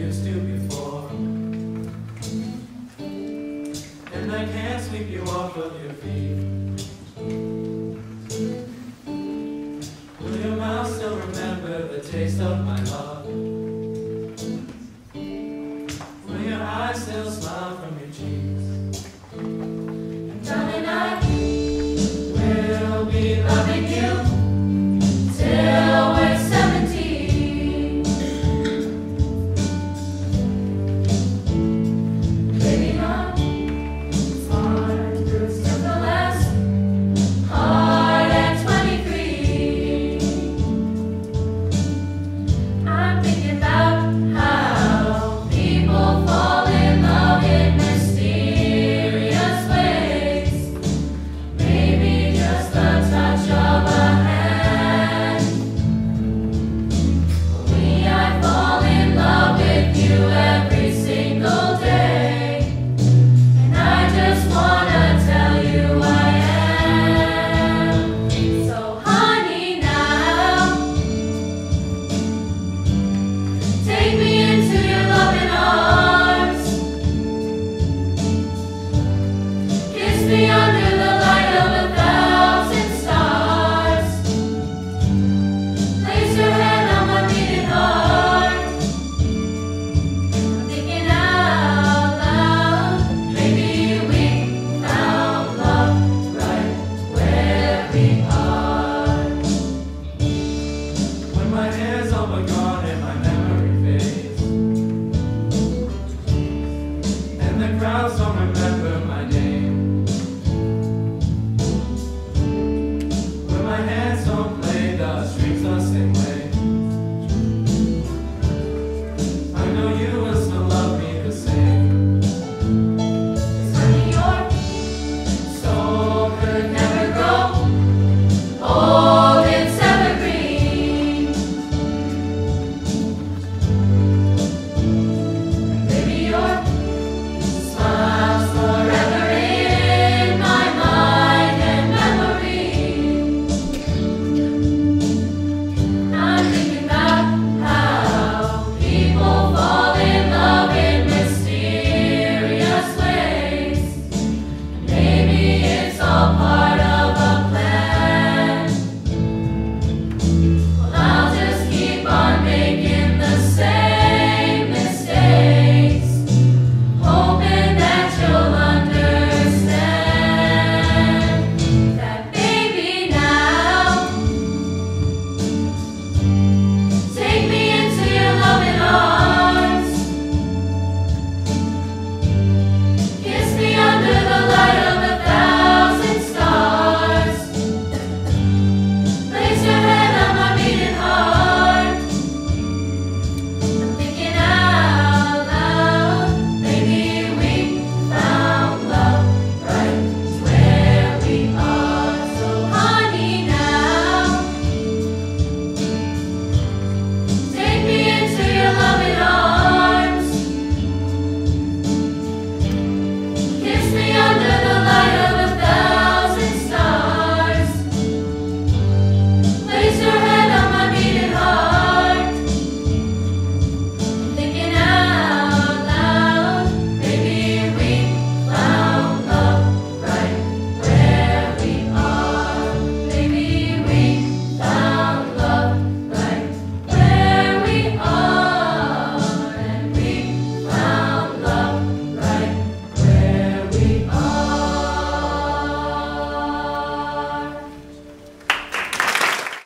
used to before. And I can't sweep you off of your feet.